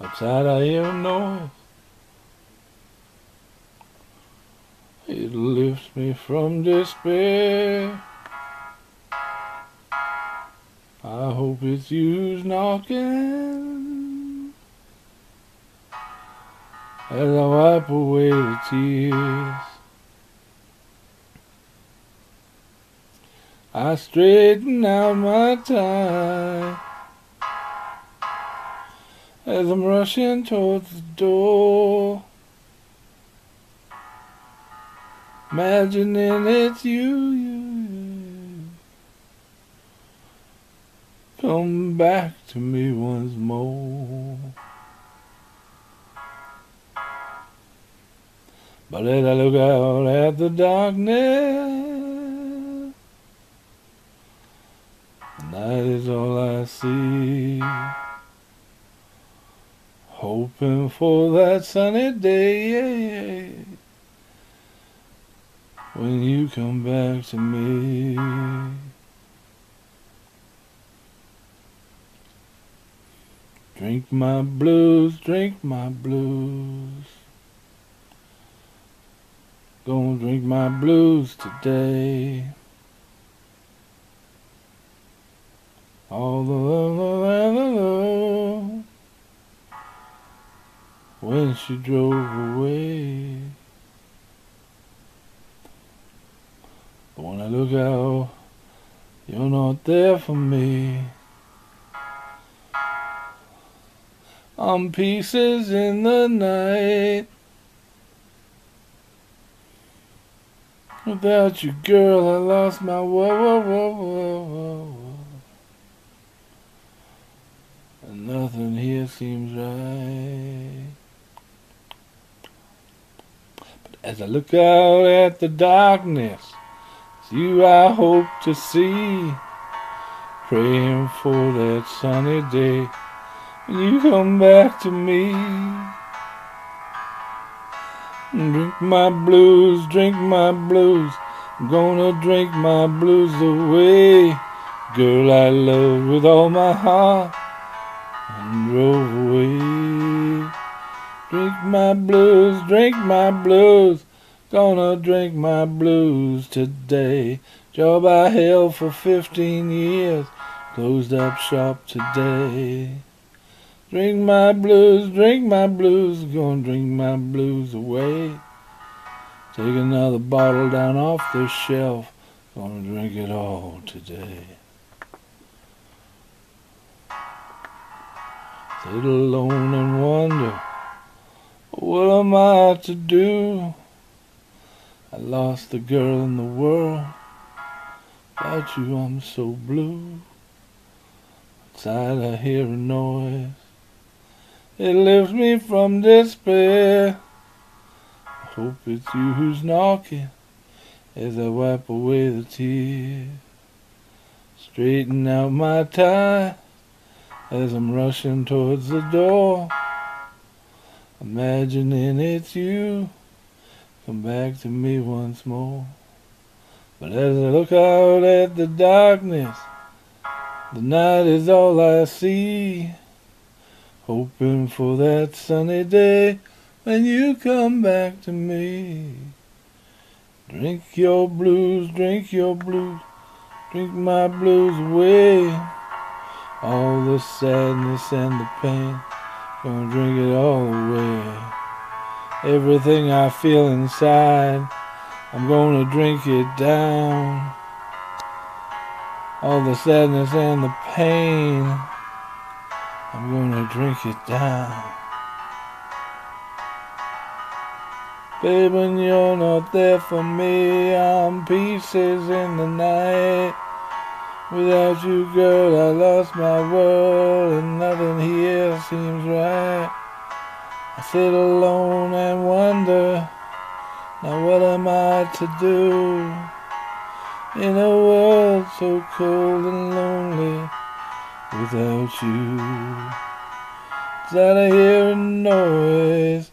Outside a noise. It lifts me from despair. I hope it's you knocking as I wipe away the tears. I straighten out my tie as I'm rushing towards the door. Imagining it's you, you, you. Come back to me once more. But as I look out at the darkness, the night is all I see. Hoping for that sunny day when you come back to me. Drink my blues, drink my blues. Gonna drink my blues today. All the love, love, love, love when she drove away. But when I look out, oh, you're not there for me. I'm pieces in the night. Without you, girl, I lost my whoa, whoa, whoa, whoa, whoa. And nothing here seems right. But as I look out at the darkness, it's you I hope to see. Praying for that sunny day when you come back to me. Drink my blues, drink my blues. I'm gonna drink my blues away. Girl I love with all my heart and drove away. Drink my blues, drink my blues. Gonna drink my blues today. Job I held for 15 years, closed up shop today. Drink my blues, drink my blues, gonna drink my blues away. Take another bottle down off the shelf, gonna drink it all today. Sit alone and wonder, what am I to do? I lost the girl in the world, without you I'm so blue. Outside I hear a noise. It lifts me from despair. I hope it's you who's knocking as I wipe away the tears. Straighten out my tie as I'm rushing towards the door. Imagining it's you, come back to me once more. But as I look out at the darkness, the night is all I see. Hoping for that sunny day when you come back to me. Drink your blues, drink your blues, drink my blues away. All the sadness and the pain, gonna drink it all away. Everything I feel inside, I'm gonna drink it down. All the sadness and the pain. I'm gonna drink it down. Babe, when you're not there for me, I'm pieces in the night. Without you, girl, I lost my world, and nothing here seems right. I sit alone and wonder, now what am I to do? In a world so cold and lonely without you. That I hear a noise